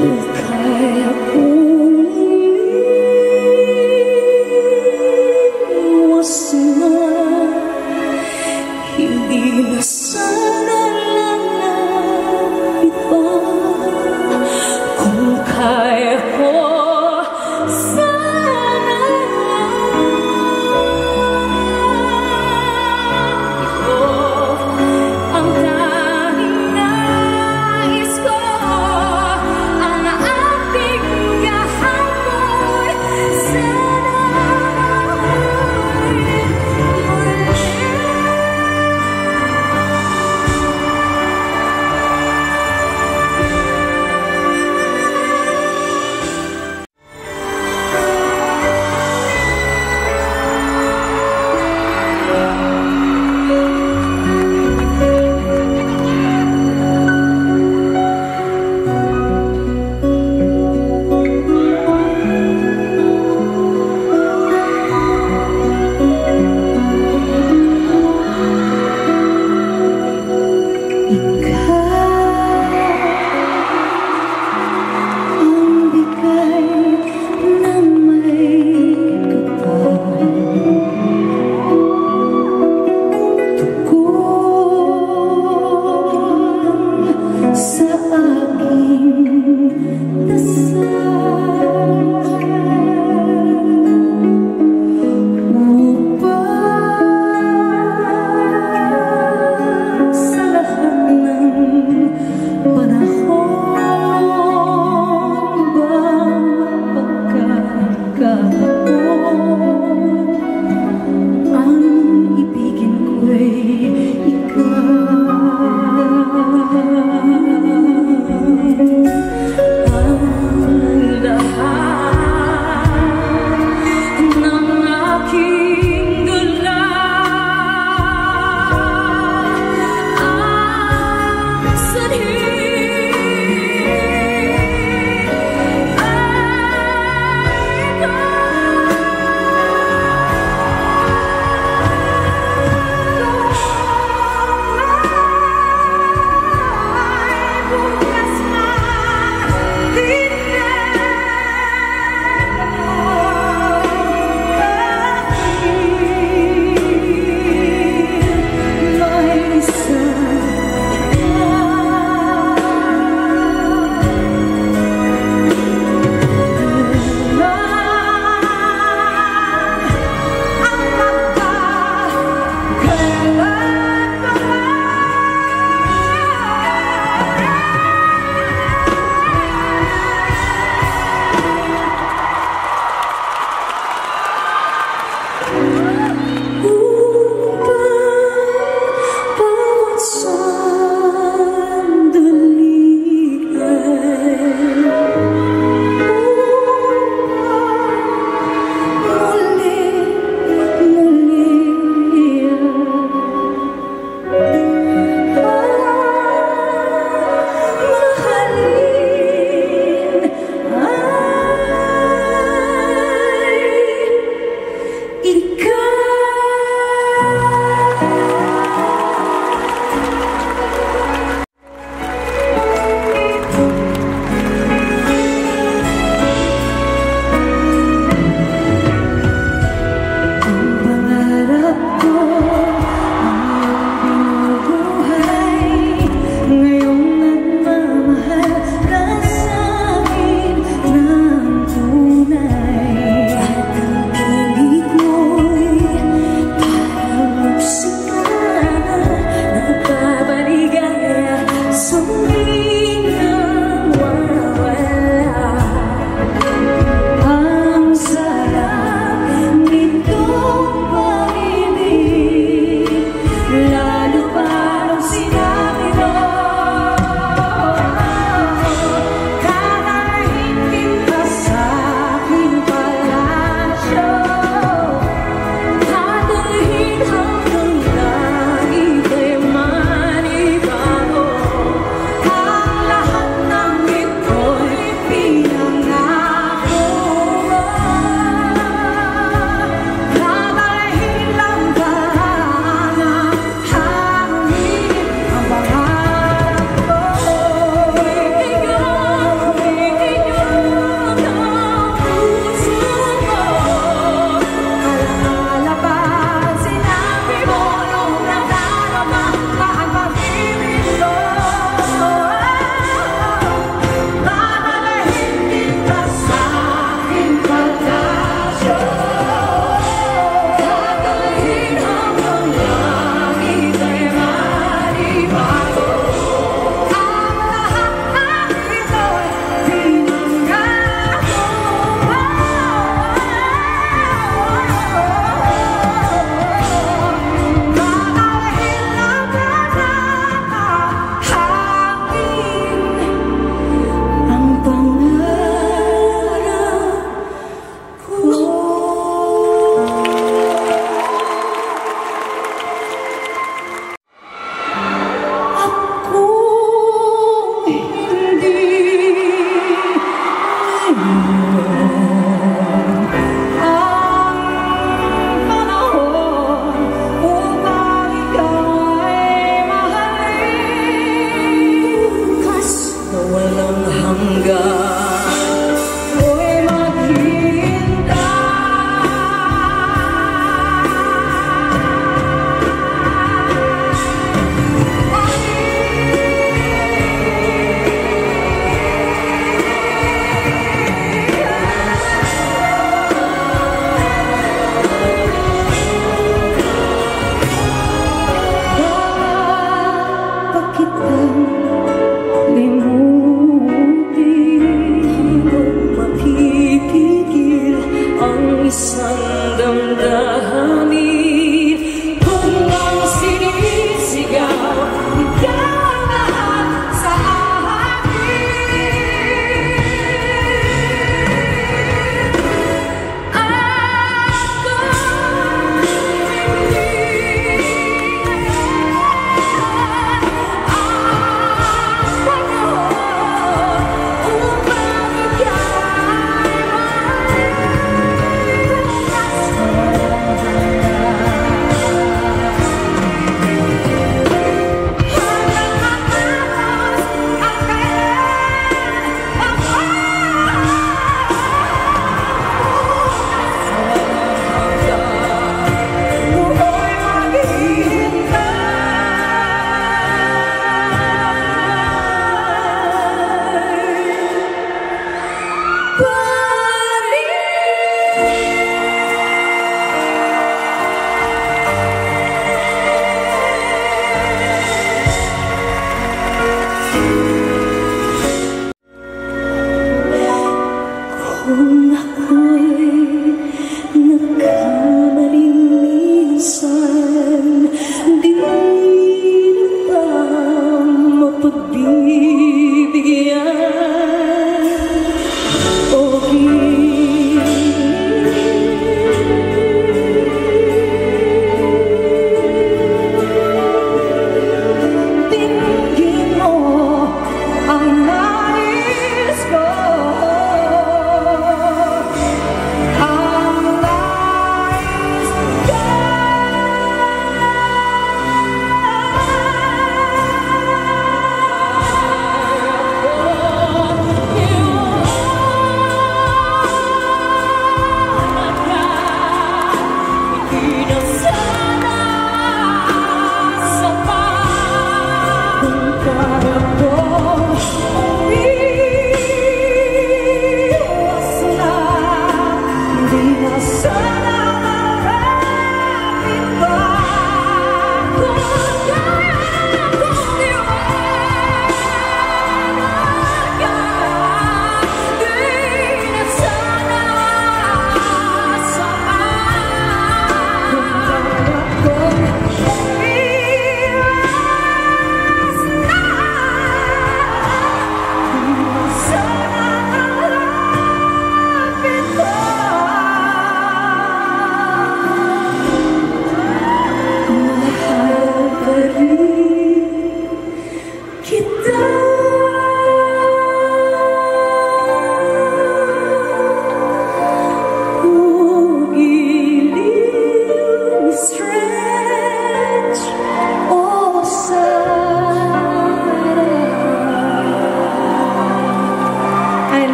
Ooh. sandam daha